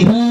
Amen.